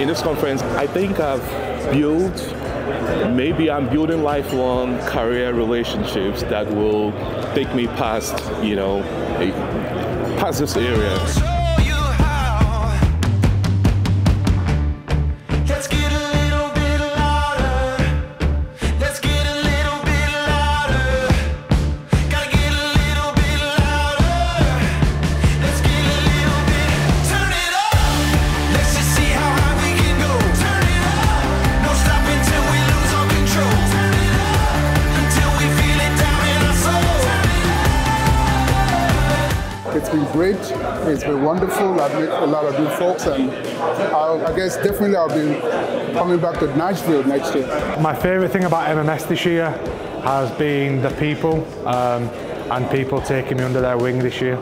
in this conference, I think I've built, maybe I'm building lifelong career relationships that will take me past, you know, past this area. It's been great. It's been wonderful. I've met a lot of good folks, and I'll, I guess definitely I'll be coming back to Nashville next year. My favourite thing about MMS this year has been the people um, and people taking me under their wing this year.